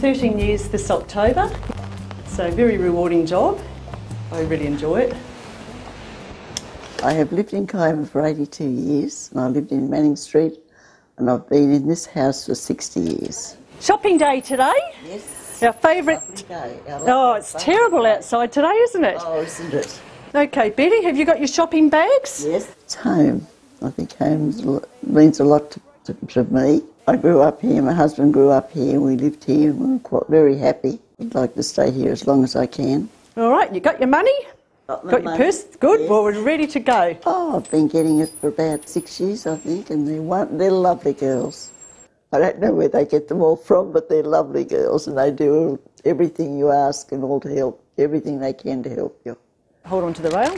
13 years this October, so very rewarding job. I really enjoy it. I have lived in Kiama for 82 years and I lived in Manning Street and I've been in this house for 60 years. Shopping day today. Yes. Our favourite. Oh, it's terrible outside today, isn't it? Oh, isn't it? Okay, Betty, have you got your shopping bags? Yes. It's home. I think home means a lot to, to, to, me. I grew up here, my husband grew up here, we lived here, we were quite very happy. I'd like to stay here as long as I can. All right, you got your money? Got, got your purse? Good. Yes. Well, we're ready to go. Oh, I've been getting it for about six years, I think, and they're, one, they're lovely girls. I don't know where they get them all from, but they're lovely girls, and they do everything you ask and all to help, everything they can to help you. Hold on to the rail.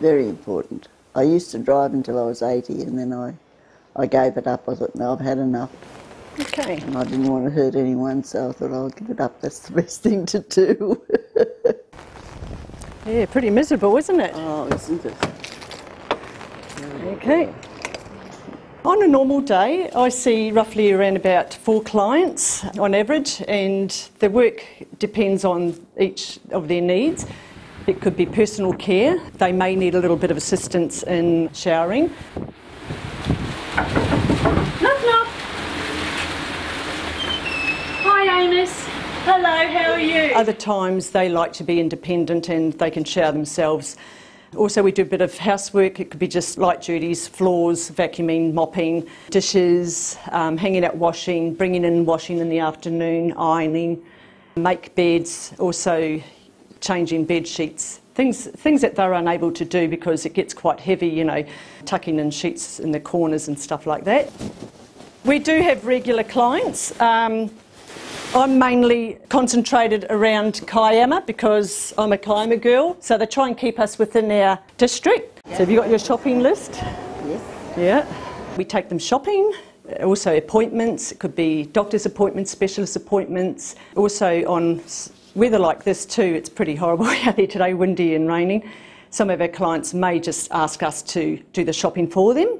Very important. I used to drive until I was 80, and then I, I gave it up. I thought, no, I've had enough. Okay. And I didn't want to hurt anyone, so I thought I'll give it up. That's the best thing to do. Yeah, pretty miserable, isn't it? Oh, isn't it? Okay. On a normal day, I see roughly around about four clients on average, and the work depends on each of their needs. It could be personal care, they may need a little bit of assistance in showering. Knock, knock. Hi, Amos. Hello, how are you? Other times they like to be independent and they can shower themselves. Also, we do a bit of housework. It could be just light duties, floors, vacuuming, mopping, dishes, um, hanging out washing, bringing in washing in the afternoon, ironing, make beds, also changing bed sheets. Things, things that they're unable to do because it gets quite heavy, you know, tucking in sheets in the corners and stuff like that. We do have regular clients. Um, I'm mainly concentrated around Kiama because I'm a Kiama girl, so they try and keep us within our district. So have you got your shopping list? Yes. Yeah. We take them shopping, also appointments, it could be doctor's appointments, specialist appointments, also on weather like this too, it's pretty horrible out there today, windy and raining. Some of our clients may just ask us to do the shopping for them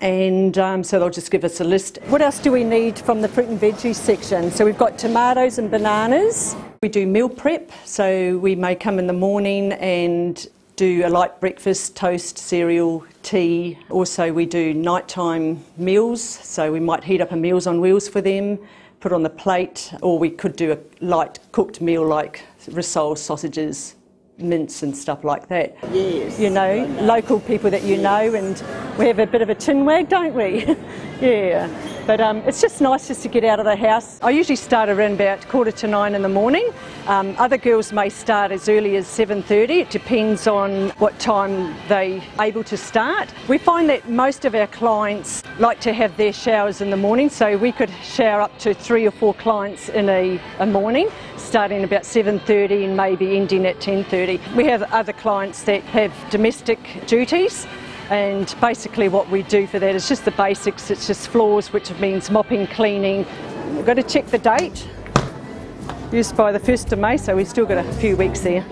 and um, so they'll just give us a list. What else do we need from the fruit and veggie section? So we've got tomatoes and bananas. We do meal prep, so we may come in the morning and do a light breakfast, toast, cereal, tea. Also, we do nighttime meals, so we might heat up a Meals on Wheels for them, put on the plate, or we could do a light cooked meal like rissoles, sausages, mince and stuff like that. Yes. You know, know, local people that you yes. know, and we have a bit of a tin wag, don't we? yeah. But um, it's just nice just to get out of the house. I usually start around about quarter to nine in the morning. Um, other girls may start as early as 7.30. It depends on what time they are able to start. We find that most of our clients like to have their showers in the morning, so we could shower up to three or four clients in a, a morning, starting about 7.30 and maybe ending at 10.30. We have other clients that have domestic duties and basically what we do for that is just the basics. It's just floors, which means mopping, cleaning. We've got to check the date. Used by the 1st of May, so we've still got a few weeks there.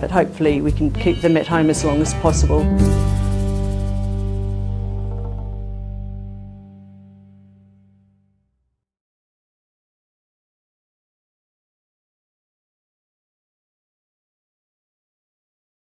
But hopefully we can keep them at home as long as possible.